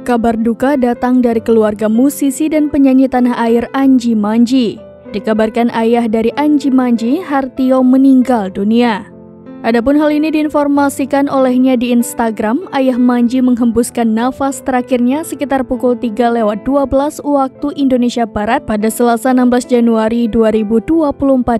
Kabar duka datang dari keluarga musisi dan penyanyi tanah air Anji Manji. Dikabarkan ayah dari Anji Manji, Hartio, meninggal dunia. Adapun hal ini diinformasikan olehnya di Instagram, ayah Manji menghembuskan nafas terakhirnya sekitar pukul 3 lewat 12 waktu Indonesia Barat pada Selasa 16 Januari 2024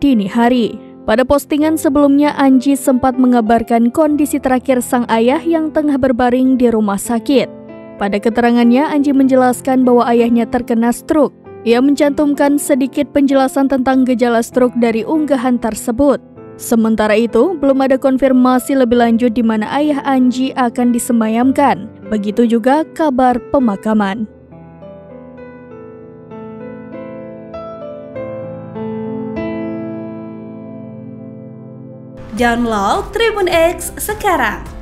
dini hari. Pada postingan sebelumnya, Anji sempat mengabarkan kondisi terakhir sang ayah yang tengah berbaring di rumah sakit. Pada keterangannya, Anji menjelaskan bahwa ayahnya terkena stroke. Ia mencantumkan sedikit penjelasan tentang gejala stroke dari unggahan tersebut. Sementara itu, belum ada konfirmasi lebih lanjut di mana ayah Anji akan disemayamkan. Begitu juga kabar pemakaman. Download Tribun X sekarang.